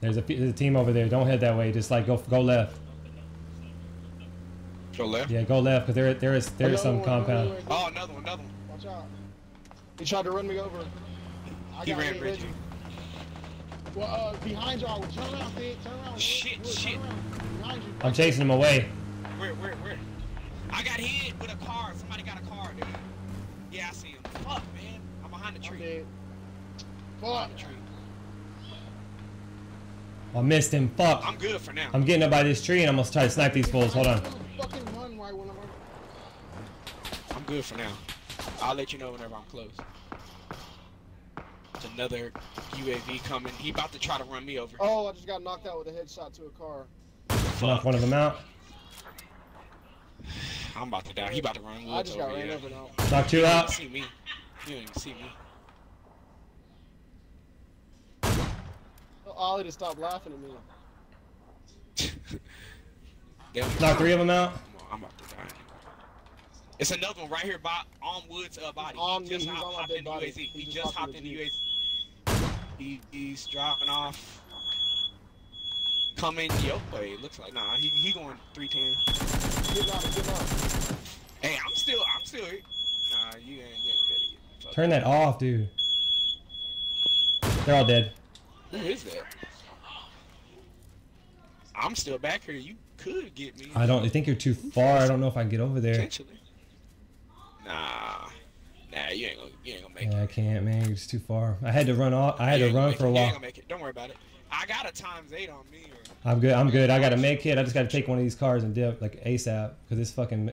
There's a, there's a team over there. Don't head that way. Just like go go left. Go left. Yeah, go left because there there is there is some one, compound. one. Oh, another one, another one. Watch out. He tried to run me over. I He got ran hit, Reggie. Well, uh, behind y'all. Turn around, Fed. Turn around. Shit, Look, turn shit. around. Behind you. I'm chasing him away. Where, where, where? I got hit with a car. Somebody got a car, dude. Yeah, I see him. Fuck, man. I'm behind the I'm tree. dead. Fuck. Behind the tree. I missed him. Fuck. I'm good for now. I'm getting up by this tree and I'm gonna try to snipe these fools. Hold on. Fucking run I'm I'm good for now. I'll let you know whenever I'm close. There's another UAV coming. He about to try to run me over. Oh, I just got knocked out with a headshot to a car. Knock one of them out. I'm about to die. He about to run I just got over ran here. over now. Knock two out. even see me. You don't even see me. Ollie to stop laughing at me. Damn, Knock three of them out. I'm about to die. It's another one right here by on Woods uh, body. On he me, just he's hop- on my hopped in the body. UAZ. He, He just just hopped hopped in in the the UAZ. He, he's driving off. Coming your way. Looks like nah. He he going 310. Get out, get out. Hey, I'm still I'm still here. Nah, you ain't you ain't gonna be able to get Turn that off, dude. They're all dead. Who is that? I'm still back here. You could get me. I don't I think you're too far. I don't know if I can get over there. Potentially. Nah. Nah, you ain't gonna you ain't gonna make Yeah, it. I can't, man. You're too far. I had to run off. I had You to run for a it. You ain't while. gonna make it. Don't worry about it. I got a times eight on me. Or... I'm good. I'm good. I got a oh, med kit. I just got to take one of these cars and dip like ASAP because this fucking